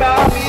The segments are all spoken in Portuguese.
about.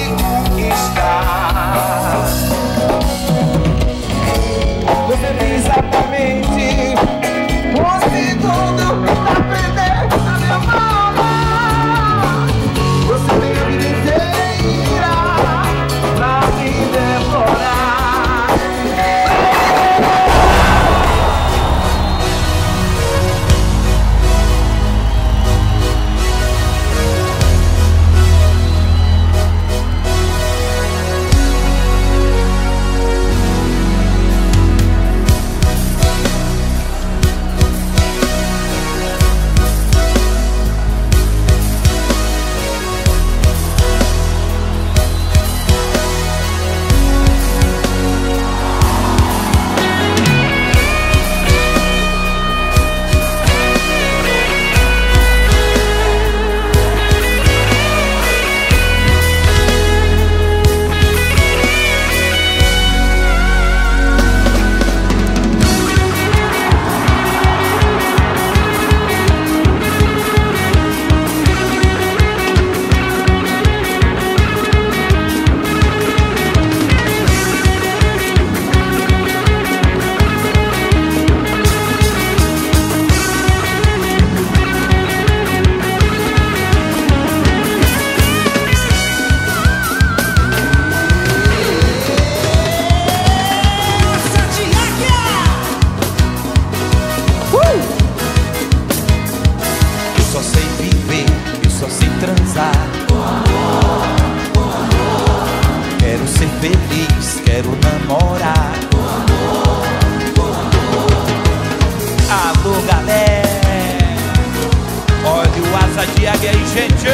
gente.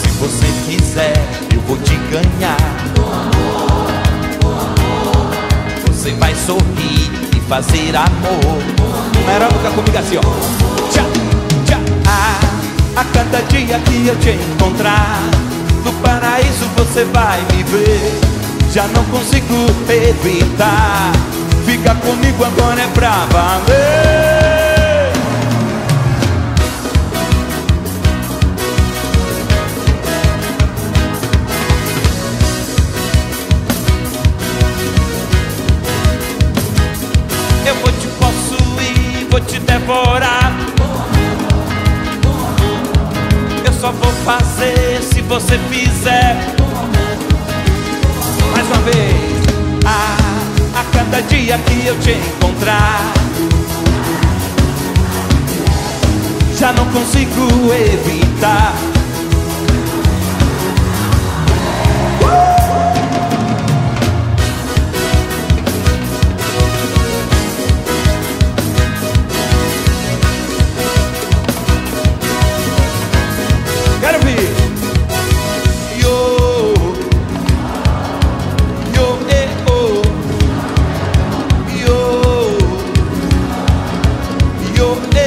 Se você quiser, eu vou te ganhar. Você vai sorrir e fazer amor. Na aeróbica comigo assim, ó. Ah, a cada dia que eu te encontrar, no paraíso você vai me ver. Já não consigo evitar Fica comigo agora é pra valer. Eu vou te possuir, vou te devorar. Eu só vou fazer se você fizer. cada dia que eu te encontrar. Já não consigo evitar your name.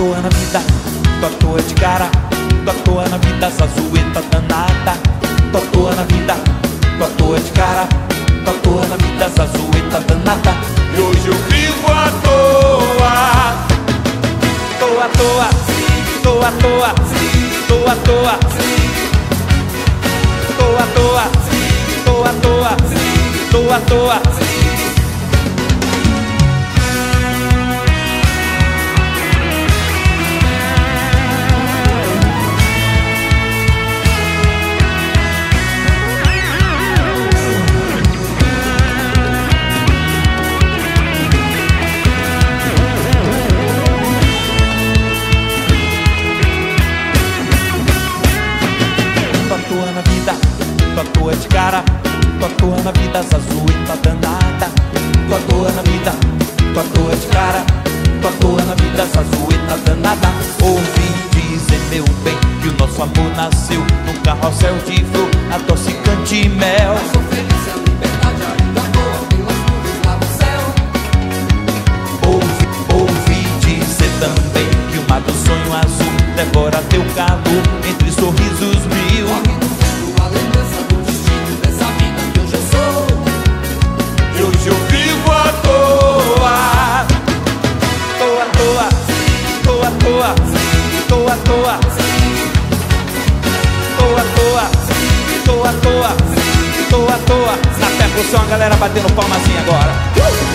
toa na vida, tô à toa de cara, tô à toa na vida, essa zoeta tá danada. Tô à toa na vida, tô à toa de cara, tô à toa na vida, essa zoeta tá danada. E hoje eu vivo à toa, tô à toa, tô à toa, tô à toa, tô à toa, tô à toa, tô à toa. Tô à toa. Toa na vida, tua toa de cara Tua toa na vida azul e tá danada. Ouvi dizer, meu bem, que o nosso amor nasceu Num carrossel de flor, adocicante mel percussão a galera batendo palma assim agora. Uh.